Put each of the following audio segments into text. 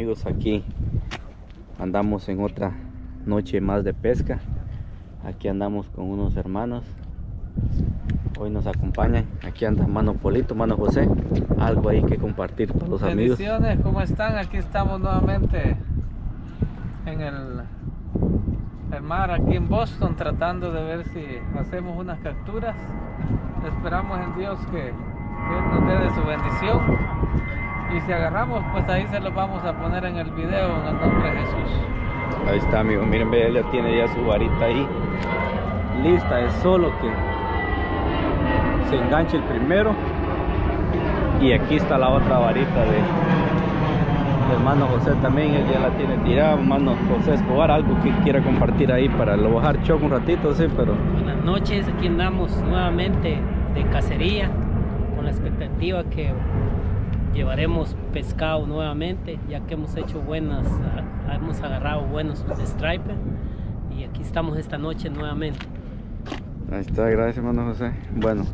amigos aquí andamos en otra noche más de pesca. Aquí andamos con unos hermanos. Hoy nos acompañan. Aquí anda mano Polito, mano José. Algo ahí que compartir para los amigos. ¿cómo están? Aquí estamos nuevamente en el, mar aquí en Boston tratando de ver si hacemos unas capturas. Esperamos en Dios que nos dé su bendición y si agarramos pues ahí se los vamos a poner en el video en el nombre de Jesús. Ahí está amigo. Miren ve él ya tiene ya su varita ahí. Lista es solo que se enganche el primero. Y aquí está la otra varita de, de hermano José también. Él ya la tiene tirada. Hermano José Escobar algo que quiera compartir ahí para lo bajar choco un ratito sí pero Buenas noches, aquí andamos nuevamente de cacería con la expectativa que llevaremos pescado nuevamente ya que hemos hecho buenas, ah, hemos agarrado buenos striper y aquí estamos esta noche nuevamente. Ahí está, gracias hermano José. Bueno,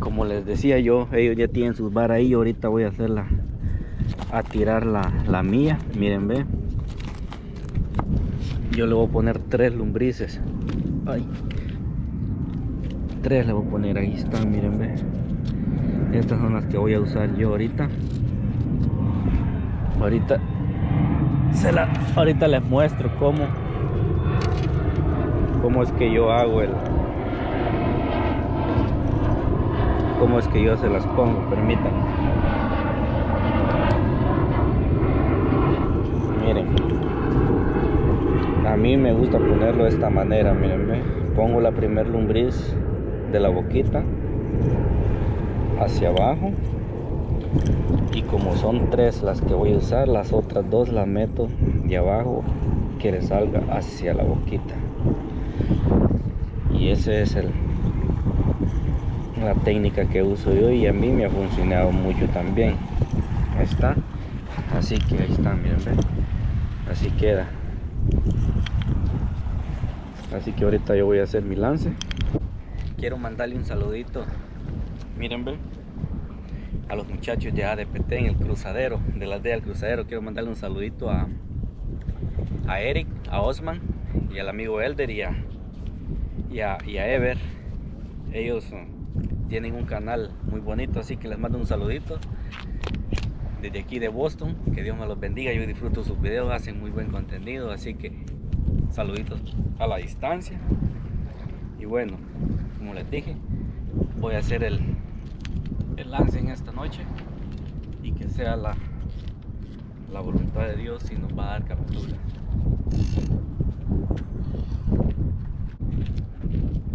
como les decía yo, ellos ya tienen sus bar ahí. Ahorita voy a hacerla a tirar la, la mía. Miren, ve. Yo le voy a poner tres lumbrices. Ay. Tres le voy a poner, ahí están, miren, ve. Estas son las que voy a usar yo ahorita. Ahorita se la, ahorita les muestro cómo cómo es que yo hago el cómo es que yo se las pongo permítanme miren a mí me gusta ponerlo de esta manera miren pongo la primer lumbriz de la boquita hacia abajo. Y como son tres las que voy a usar las otras dos las meto de abajo que le salga hacia la boquita. Y ese es el la técnica que uso yo y a mí me ha funcionado mucho también. Ahí está. Así que ahí está miren así queda. Así que ahorita yo voy a hacer mi lance. Quiero mandarle un saludito miren ve a los muchachos de ADPT en el cruzadero de la aldea del cruzadero quiero mandarle un saludito a a Eric a Osman y al amigo Elder y a y a, y a Ever. Ellos uh, tienen un canal muy bonito, así que les mando un saludito desde aquí de Boston. Que Dios me los bendiga. Yo disfruto sus videos, hacen muy buen contenido, así que saluditos a la distancia. Y bueno, como les dije, voy a hacer el, el lance en esta noche y que sea la, la voluntad de Dios si nos va a dar captura.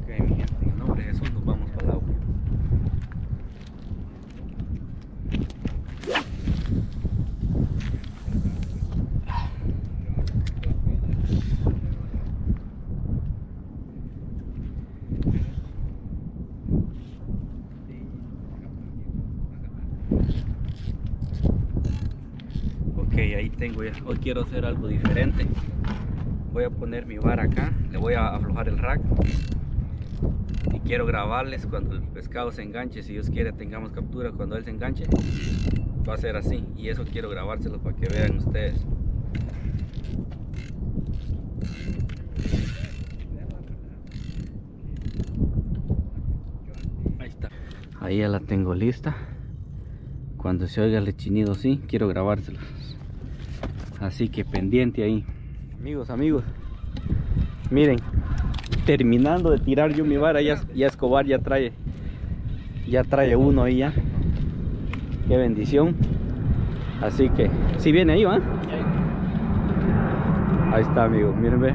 Ok, mi gente, en el nombre de Jesús nos vamos para el agua. Ok, Hoy quiero hacer algo diferente. Voy a poner mi bar acá, le voy a aflojar el rack y quiero grabarles cuando el pescado se enganche, si Dios quiere tengamos captura cuando él se enganche, va a ser así y eso quiero grabárselo para que vean ustedes. Ahí está. Ahí ya la tengo lista. Cuando se oiga el chinido así, quiero grabárselos. Así que pendiente ahí. Amigos, amigos. Miren, terminando de tirar yo mi vara, ya, ya Escobar ya trae ya trae uno ahí ya. Qué bendición. Así que, si viene ahí, ¿va? Ahí está, amigos, miren, ve.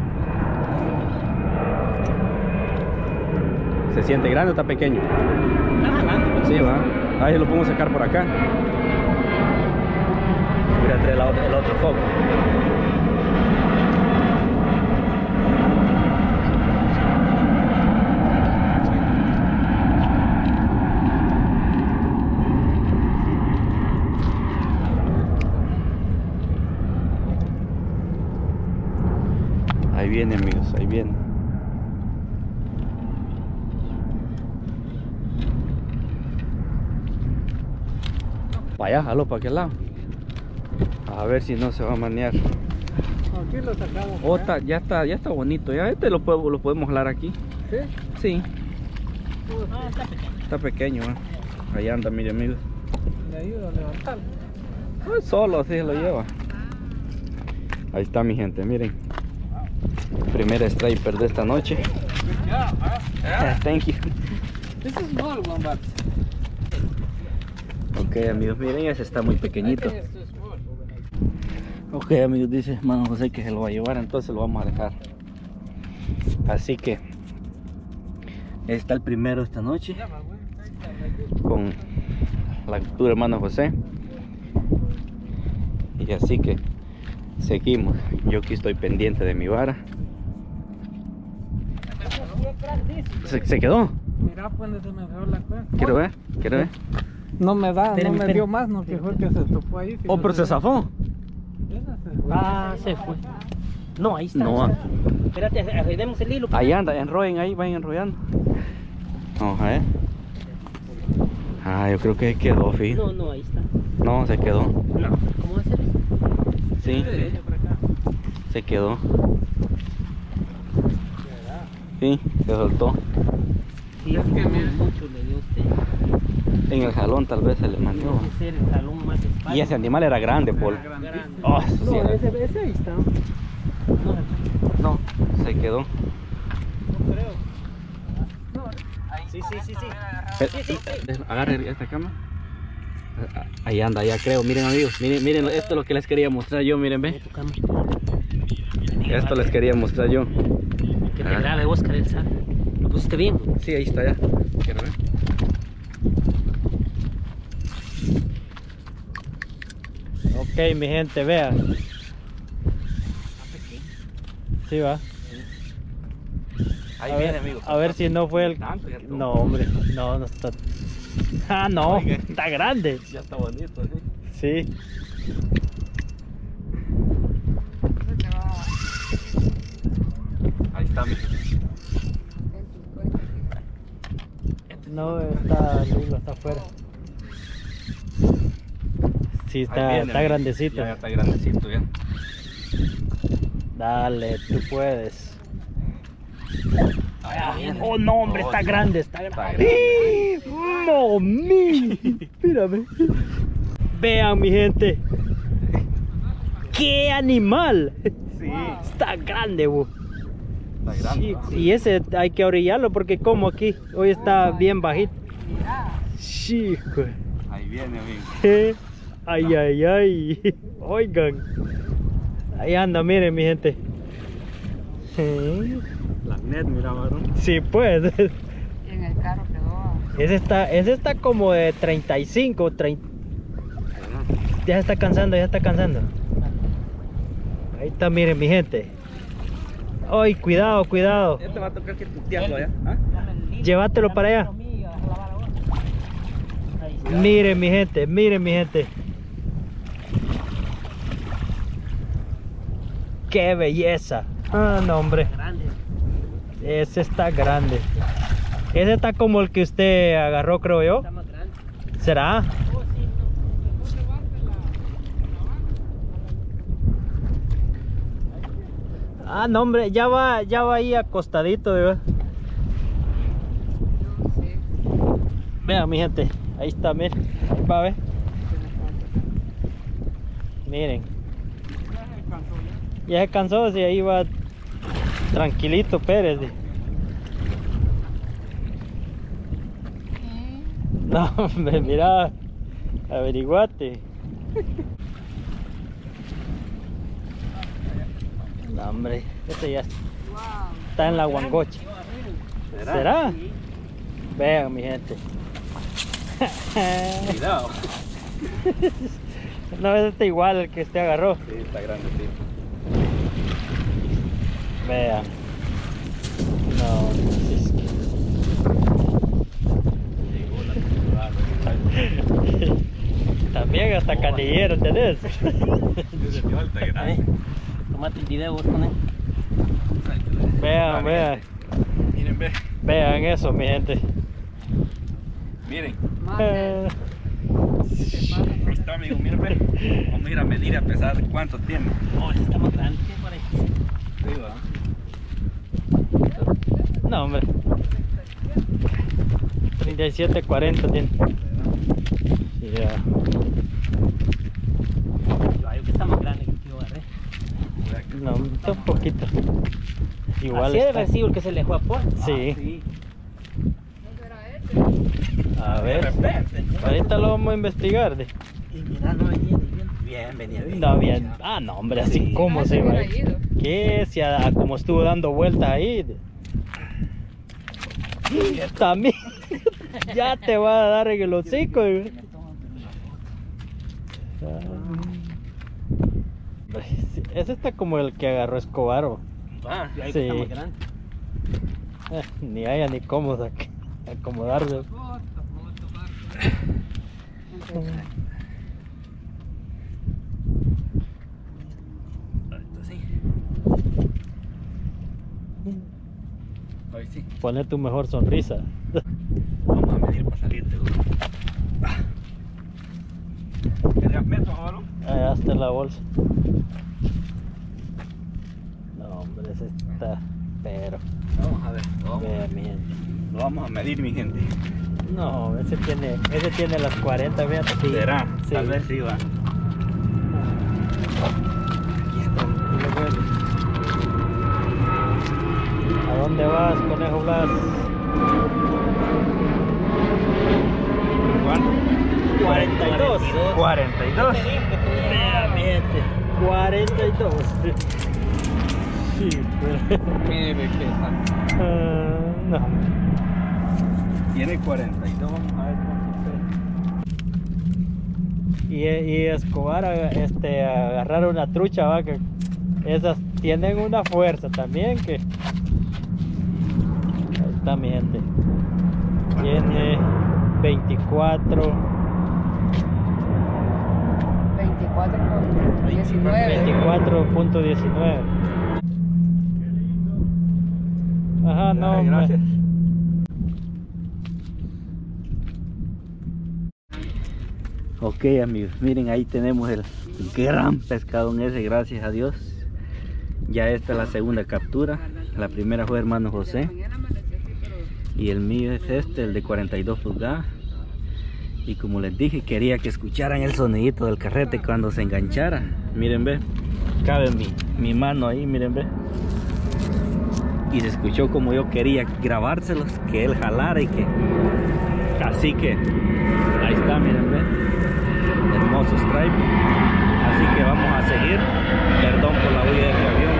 ¿Se siente grande o está pequeño? Sí, va. Ahí lo podemos sacar por acá. Voy a traer la el otro foco. Ahí viene amigos, ahí viene. Para allá, jalo para aquel lado. A ver si no se va a manear. Aquí lo sacamos. Oh, está- ya está, ya está bonito. Ya este lo, puedo- lo podemos jalar aquí. ¿Sí? Sí, Ah, está pequeño. está pequeño. ¿eh? Ahí anda, mire amigos. Le ayudo a levantarlo. Ay, solo así se lo lleva. Ahí está mi gente, miren. Primer striper de esta noche. Thank you. This is small one, but Ok amigos, miren, ese está muy pequeñito. Ok amigos, dice hermano José que se lo va a llevar, entonces lo vamos a dejar. Así que está el primero esta noche con la captura hermano José. Y así que seguimos. Yo aquí estoy pendiente de mi vara. ¿Se, se quedó? Mira, pues se me la. Quiero ver, quiero ver. No me da, no me dio más, no que fue que se topó ahí. si Oh, no pero se zafó. Ah, se fue. No, ahí está. No. Espérate, arreglemos el hilo. Ahí anda, enrollen ahí, vayan enrollando. Vamos a ver. Ah, yo creo que quedó, fíjate. No, no, ahí está. No, se quedó. No. ¿Cómo va a ser eso? Sí, Sí, se quedó. Sí, se soltó. Sí, Es que mire. mucho le dio usted. En el jalón tal vez se le mandó. El más. Y ese animal era grande, Paul. Era grandísimo. Grande. Oh, sí No, era- ese, ese ahí está. No, se quedó. No creo. No, ahí Sí, sí, sí, sí. Eh, Agarre esta cama. Ah, Ahí anda, ya creo. Miren amigos, miren, miren, esto es lo que les quería mostrar yo, miren, ve. Esto les quería mostrar yo. Que te Ah. grabe Oscar el sal. ¿Lo pusiste bien? Sí, ahí está ya. Quiero ver. Ok, mi gente, vea. Sí, va. Ahí a viene, ver, amigo. A ver si no fue el. No, hombre. No, no está. Ah, no. Oiga. Está grande. Ya está bonito, sí. Sí. Ahí está, mi. No, está Lilo, está afuera. Sí, está, viene, está amigo. grandecito. Ya, ya está grandecito, ya. Dale, tú puedes. Oh, no, hombre, Oh, está sí. grande, está grande. No, mi. Mírame. Vean, mi gente. ¡Qué animal! Sí, Está grande, bu. está Sí, grande. y ese hay que orillarlo porque como aquí, hoy está bien bajito. Sí. Ahí viene, amigo. Eh, Ay, ay, ay. Oigan. Ahí anda, miren, mi gente. Eh, La net, mira, varón. Sí, pues. Y en el carro quedó. Ese está, ese está como de 35, 30. Ya se está cansando, ya está cansando. Ahí está, miren, mi gente. Ay, cuidado, cuidado. Este va a tocar que tutearlo allá. ¿ah? Llévatelo para allá. Miren, mi gente, miren, mi gente. Qué belleza. Ah, no, hombre. Grande. Ese está grande. Ese está como el que usted agarró, creo yo. Está más grande. ¿Será? Ah, no, hombre, ya va, ya va ahí acostadito, ¿verdad? Vean, mi gente, ahí está, miren. Ahí va, ve. Miren. Ya se cansó, si ahí va tranquilito Pérez. No, hombre, mira, averiguate. No, hombre, este ya está en la guangocha. ¿Será? Vean, mi gente. Cuidado. No, este está igual el que usted agarró. Sí, está grande, sí. Vean. No, es que- También hasta canillero tenés. Tomate el video vos con él. Vean, vean. Miren, ve. Vean eso, mi gente. Miren. Eh, Ahí está, amigo, miren, ve. Vamos a ir a medir a pesar cuánto tiene. Oh, está más grande que por va. No, hombre. 37, 40 tiene. Ya. Yo hay que está más grande que el que yo agarré. No, está un poquito. Igual Así está. sido el que se le dejó a Paul. Sí. Sí. A De ver. Ahorita lo vamos a investigar. de- Y mira, no venía ni bien. Bien, venía bien. No, bien. Ah, no, hombre, así Sí. como se va. ¿Qué? Si a- como estuvo dando vueltas ahí. También. ya te va a dar en el hocico. güey. Ah. Hombre, sí, Ese está como el que agarró Escobar. o- Va. Yo hay Sí. está más grande. eh, ni haya ni cómo sac- acomodarse. Esto sí. Ahí sí. Pone tu mejor sonrisa. Vamos a medir para salirte. duro. Ah. ¿Qué meto, Álvaro? Allá está la bolsa. No, hombre, ese está. Pero, Vamos a ver. Lo vamos, vea, mi gente. lo vamos a medir, mi gente. No, ese tiene, ese tiene las 40, fíjate. sí. ¿Será? Sí. Tal vez sí va. ¿Cuánto? 42. 42. Vea, mi gente. 42. Sí, pero. Qué tal. Ah, no. Tiene 42. Vamos a ver cuánto Y, y Escobar este, agarrar una trucha, va, que esas tienen una fuerza también que... Está mi gente. Tiene 24, 24 con 19. 24.19. Ajá, no, gracias. Ok amigos, miren ahí tenemos el gran pescadón ese, gracias a Dios. Ya esta es la segunda captura. La primera fue hermano José. Y el mío es este, el de 42 pulgadas. Y como les dije, quería que escucharan el sonidito del carrete cuando se enganchara. Miren, ve. Cabe mi, mi mano ahí, miren, ve. Y se escuchó como yo quería grabárselos, que él jalara y que... Así que... Ahí está, miren, ve. Hermoso stripe. Así que vamos a seguir. Perdón por la huella de este avión,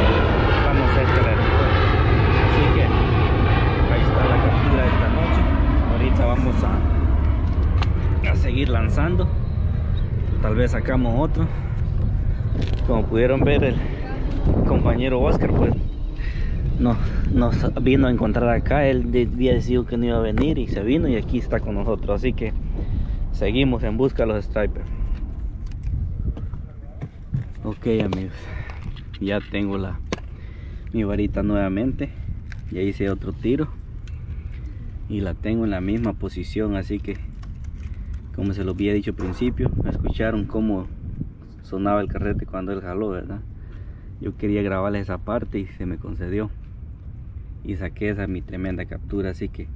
pero estamos cerca del aeropuerto. Así que ahí está la captura de esta noche. Ahorita vamos a, a seguir lanzando. Tal vez sacamos otro. Como pudieron ver el compañero Oscar, pues no, nos vino a encontrar acá. Él había decidido que no iba a venir y se vino y aquí está con nosotros. Así que seguimos en busca de los stripers. Ok amigos, ya tengo la mi varita nuevamente. Ya hice otro tiro y la tengo en la misma posición, así que como se lo había dicho al principio, escucharon cómo sonaba el carrete cuando él jaló, ¿verdad? Yo quería grabarles esa parte y se me concedió. Y saqué esa mi tremenda captura, así que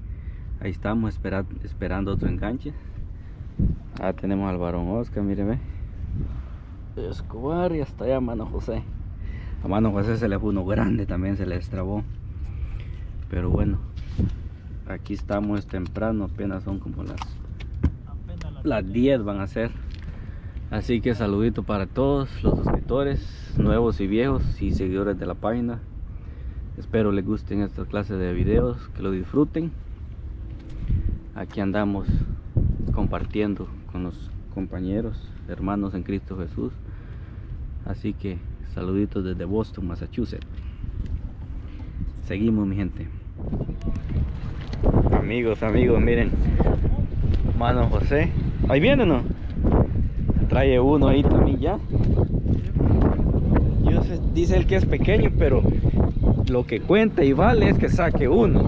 ahí estamos espera- esperando otro enganche. Ah, tenemos al varón Oscar, mire, ve. Escobar y hasta allá mano José. A mano José se le fue uno grande, también se le destrabó. Pero bueno, aquí estamos es temprano, apenas son como las, las 10 van a ser. Así que saludito para todos los suscriptores, nuevos y viejos y seguidores de la página. Espero les gusten esta clase de videos, que lo disfruten. Aquí andamos compartiendo con los compañeros, hermanos en Cristo Jesús. Así que saluditos desde Boston, Massachusetts. Seguimos mi gente. Amigos, amigos, miren. Mano José. Ahí viene, ¿no? Trae uno ahí también ya. Yo dice él que es pequeño, pero lo que cuenta y vale es que saque uno.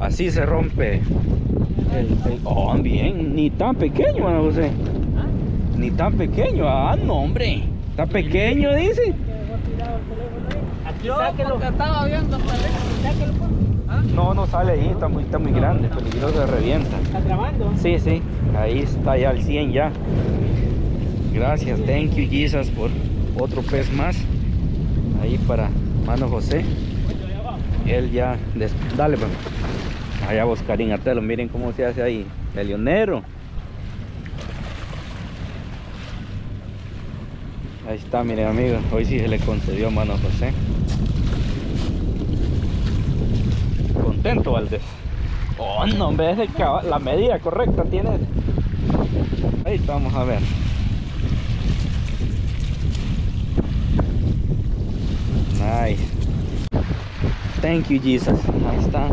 Así se rompe El, el- oh, bien, ni tan pequeño, Ana José. Ni tan pequeño. Ah, no, hombre. Está pequeño, dice. Aquí Yo estaba viendo Sáquelo, pues. No, no sale ahí, está muy, está muy grande, peligroso, se revienta. ¿Está grabando? Sí, sí, ahí está ya al 100 ya. Gracias, thank you Jesus por otro pez más. Ahí para mano José. Él ya, des- dale pues. Allá Oscarín Atelo, miren cómo se hace ahí, peleonero. Ahí está, miren amigos, hoy sí se le concedió a mano José. Contento Valdés. Oh, no, en vez de la medida correcta tiene. Ahí vamos a ver. Nice. Thank you, Jesus. Ahí está.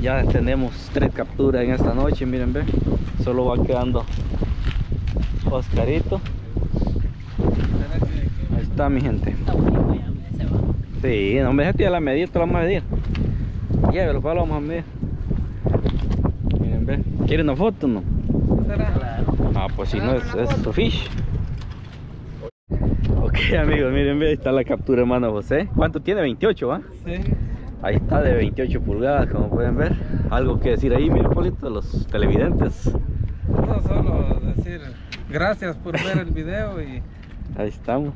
Ya tenemos tres capturas en esta noche, miren, ve. Solo va quedando Oscarito. Ahí está, mi gente. Sí, no me dejes la medida, te lo vamos a medir. Llévelo, para lo vamos a medir. Miren, ve. ¿Quieren una foto o no? Ah, pues si no es, es su fish. Ok amigos, miren, ve, ahí está la captura hermano José. ¿Cuánto tiene? 28, ¿va? Sí. Ahí está de 28 pulgadas, como pueden ver. Algo que decir ahí, miren, Polito, los televidentes. No solo decir gracias por ver el video y Ahí estamos.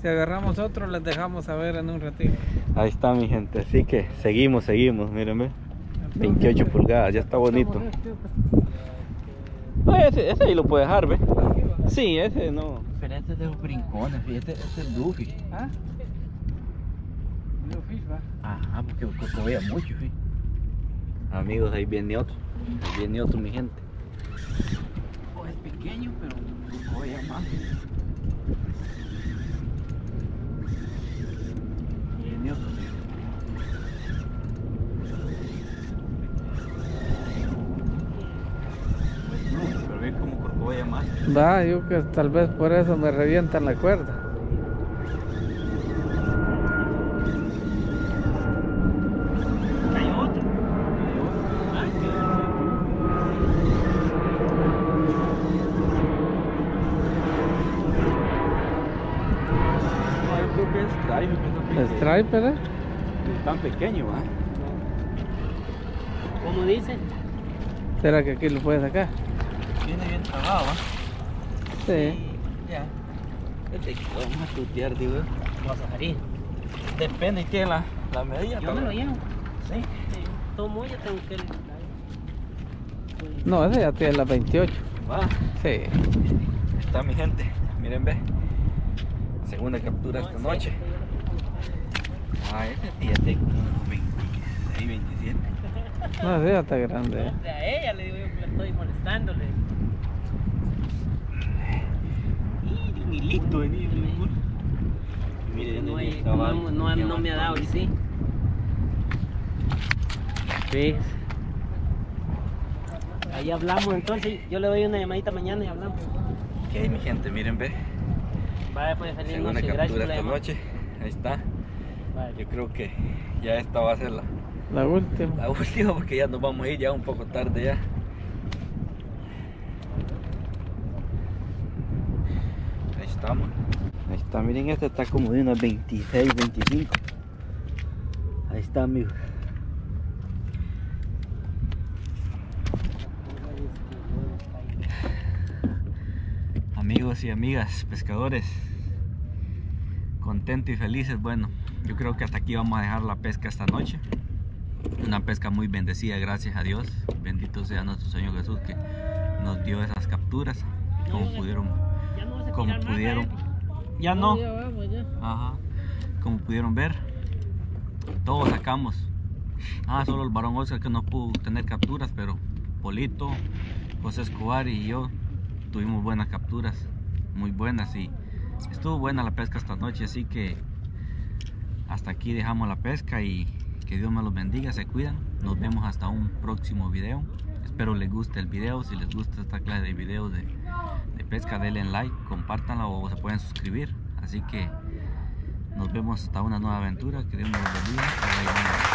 Si agarramos otro les dejamos saber en un ratito. Ahí está mi gente. Así que seguimos, seguimos, miren, ve. 28 pulgadas, ya está bonito. Ah, ese, ese ahí lo puede dejar, ve. Sí, ese no. Pero este es de los brincones, fíjate, este es Luffy. ¿Ah? Va. Ajá, porque cocobea mucho, fíjate. Amigos, ahí viene otro. Ahí viene otro, mi gente. Oh, es pequeño, pero más. Viene otro. Pero ve como corcovea más. Va, yo que tal vez por eso me revientan la cuerda. Hay otro. Ay, No, yo creo que es stripe, que es Striper, ¿eh? tan pequeño, ¿ah? ¿Cómo dice? ¿Será que aquí lo puedes sacar? Viene bien trabado, ¿ah? Sí. Ya. Este que lo vamos a tutear, digo. Vas a salir. Depende, ¿qué la, la medida? Yo me lo llevo. Sí. Sí. Tomo yo tengo que. No, ese ya tiene las 28. Va. Sí. Está mi gente. Miren, ve. Segunda captura esta noche. Ah, este tiene como 26, 27. No, ese ya está grande, ¿eh? A ella le digo yo que la estoy molestándole. Y un hilito venía. Miren, No, en hay- el no, me ha dado el sí. ¿Ves? Ahí hablamos entonces. Yo le doy una llamadita mañana y hablamos. Ok, mi gente, miren, ve. Vaya, pues feliz Segunda noche. Gracias captura por la esta noche. Ahí está. Yo creo que ya esta va a ser la, La última. la última porque ya nos vamos a ir ya un poco tarde ya. Ahí estamos. Ahí está, miren, este está como de unos 26, 25. Ahí está, amigos. Amigos y amigas, pescadores, contentos y felices. Bueno, yo creo que hasta aquí vamos a dejar la pesca esta noche. Una pesca muy bendecida, gracias a Dios. Bendito sea nuestro Señor Jesús que nos dio esas capturas. Como pudieron, Ya no vas a como más, pudieron. ¿eh? Ya no. Ya vamos, ya. Ajá. Como pudieron ver, todos sacamos. Ah, solo el varón Oscar que no pudo tener capturas, pero Polito, José Escobar y yo tuvimos buenas capturas, muy buenas y estuvo buena la pesca esta noche, así que hasta aquí dejamos la pesca y que Dios me los bendiga, se cuidan. Nos vemos hasta un próximo video. Espero les guste el video, si les gusta esta clase de videos de, de pesca, denle like, compártanla o se pueden suscribir. Así que nos vemos hasta una nueva aventura. Que Dios los bendiga.